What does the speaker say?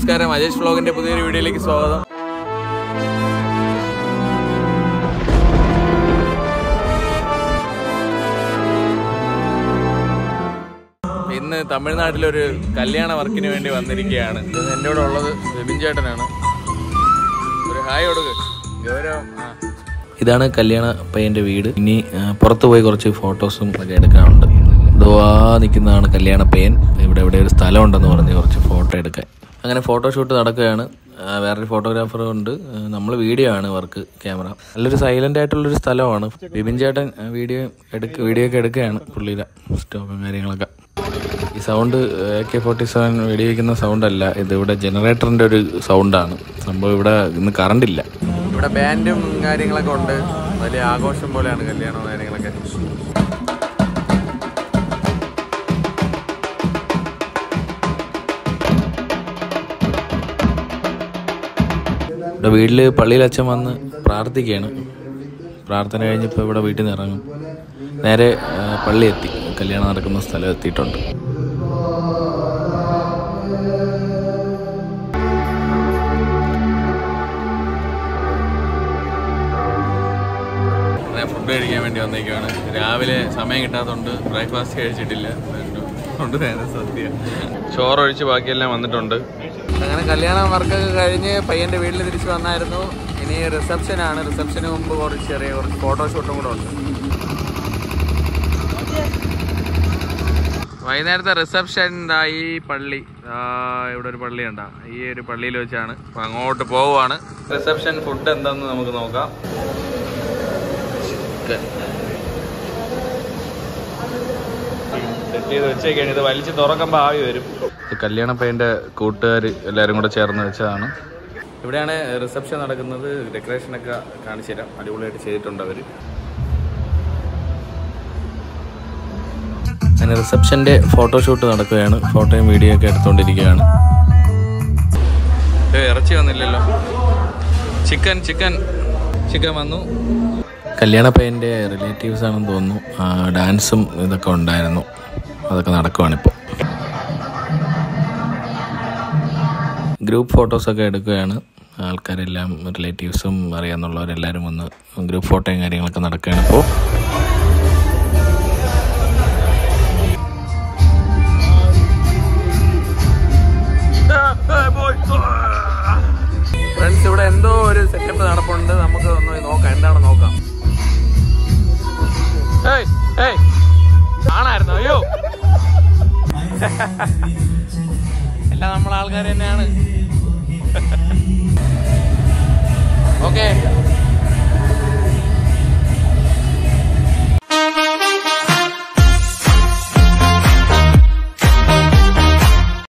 നമസ്കാരം. അജേഷ് വ്ളോഗിന്റെ പുതിയൊരു വീഡിയോയിലേക്ക് സ്വാഗതം. ഇന്ന് തമിഴ്നാട്ടിലൊരു കല്യാണ വർക്കിന് വേണ്ടി വന്നിരിക്കുകയാണ്. എന്റെ കൂടെ ഉള്ളത് ബിബിൻ ചേട്ടനാണ്. ഒരു ഹായ് കൊടുക്ക്. ഗൗരവം. ഇതാണ് കല്യാണ പയ്യന്റെ വീട്. ഇനി പുറത്തു പോയി കുറച്ച് ഫോട്ടോസും ഒക്കെ എടുക്കാനുണ്ട്. ദുവാ നിൽക്കുന്നതാണ് കല്യാണ പയ്യൻ. ഇവിടെ ഇവിടെ ഒരു സ്ഥലം ഉണ്ടെന്ന് പറഞ്ഞ് കുറച്ച് ഫോട്ടോ എടുക്കാൻ. അങ്ങനെ ഫോട്ടോഷൂട്ട് നടക്കുകയാണ്. വേറൊരു ഫോട്ടോഗ്രാഫർ ഉണ്ട്. നമ്മൾ വീഡിയോ ആണ് വർക്ക് ക്യാമറ നല്ലൊരു സൈലന്റ് ആയിട്ടുള്ളൊരു സ്ഥലമാണ്. ബിബിൻ ചേട്ടൻ വീഡിയോ എടുക്ക വീഡിയോ ഒക്കെ എടുക്കുകയാണ് പുള്ളിയിലെ സ്റ്റോപ്പും കാര്യങ്ങളൊക്കെ. ഈ sound A K forty seven വെടിവെക്കുന്ന sound അല്ല ഇത് ഇവിടെ ജനറേറ്ററിന്റെ ഒരു സൗണ്ടാണ് സംഭവം ഇവിടെ ഇന്ന് കറണ്ട് ഇല്ല. ഇവിടെ ബാൻഡും കാര്യങ്ങളൊക്കെ ഉണ്ട്. വലിയ ആഘോഷം പോലെയാണ് കല്യാണവും കാര്യങ്ങളൊക്കെ. ഇവിടെ വീട്ടിൽ പള്ളിയിൽ അച്ഛൻ വന്ന് പ്രാർത്ഥിക്കുകയാണ്. പ്രാർത്ഥന കഴിഞ്ഞപ്പോൾ ഇവിടെ വീട്ടിൽ നിന്ന് ഇറങ്ങും. നേരെ പള്ളി എത്തി. കല്യാണം നടക്കുന്ന സ്ഥലം എത്തിയിട്ടുണ്ട്. ഞാൻ ഫുഡ് കഴിക്കാൻ വേണ്ടി വന്നേക്കുവാണ്. രാവിലെ സമയം കിട്ടാത്തതുകൊണ്ട് ബ്രേക്ക്ഫാസ്റ്റ് കഴിച്ചിട്ടില്ല. അതുകൊണ്ട് നേരെ സദ്യ. ചോറൊഴിച്ച് ബാക്കിയെല്ലാം വന്നിട്ടുണ്ട്. അങ്ങനെ കല്യാണം വർക്കൊക്കെ കഴിഞ്ഞ് പയ്യന്റെ വീട്ടിൽ തിരിച്ച് വന്നായിരുന്നു. ഇനി റിസപ്ഷനാണ് റിസപ്ഷന് മുമ്പ് കുറച്ച് ചെറിയ കുറച്ച് ഫോട്ടോഷൂട്ടും കൂടെ ഉണ്ട്. വൈകുന്നേരത്തെ റിസപ്ഷൻ ഈ പള്ളി. ഇവിടെ ഒരു പള്ളി ഉണ്ടാ. ഈ ഒരു പള്ളിയിൽ വെച്ചാണ് അങ്ങോട്ട് പോവുകയാണ് റിസപ്ഷൻ ഫുഡ് എന്താന്ന് നമുക്ക് നോക്കാം. സെറ്റ് ചെയ്ത് വെച്ചേക്കാണ്. ഇത് വലിച്ച് തുറക്കുമ്പോൾ ആവി വരും. കല്യാണ പയ്യന്റെ കൂട്ടുകാർ എല്ലാവരും കൂടെ ചേർന്ന് വെച്ചതാണ്. ഇവിടെയാണ് റിസപ്ഷൻ നടക്കുന്നത്. ഡെക്കറേഷനൊക്കെ കാണിച്ചു തരാം. അടിപൊളിയായിട്ട് ചെയ്തിട്ടുണ്ട് അവർ അങ്ങനെ റിസപ്ഷന്റെ ഫോട്ടോഷൂട്ട് നടക്കുകയാണ്. ഫോട്ടോയും വീഡിയോ ഒക്കെ എടുത്തുകൊണ്ടിരിക്കുകയാണ്. ഇറച്ചി വന്നില്ലല്ലോ. ചിക്കൻ ചിക്കൻ ചിക്കൻ വന്നു. കല്യാണ പയ്യന്റെ റിലേറ്റീവ്സ് ആണെന്ന് തോന്നുന്നു. ഡാൻസും ഇതൊക്കെ ഉണ്ടായിരുന്നു. അതൊക്കെ നടക്കുവാണിപ്പോൾ ഗ്രൂപ്പ് ഫോട്ടോസൊക്കെ എടുക്കുകയാണ്. ആൾക്കാരെല്ലാം റിലേറ്റീവ്സും അറിയാമെന്നുള്ളവരെല്ലാവരും വന്ന് ഗ്രൂപ്പ് ഫോട്ടോയും കാര്യങ്ങളൊക്കെ നടക്കുകയാണ് ഇപ്പോൾ ഫ്രണ്ട്സ് ഇവിടെ എന്തോ ഒരു സെറ്റപ്പ് നടപ്പുണ്ട്. നമുക്ക് ഒന്ന് നോക്കാം. എന്താണ് നോക്കാം. ആണായിരുന്നോ അയ്യോ. എല്ലാം നമ്മളെ ആൾക്കാർ തന്നെയാണ്.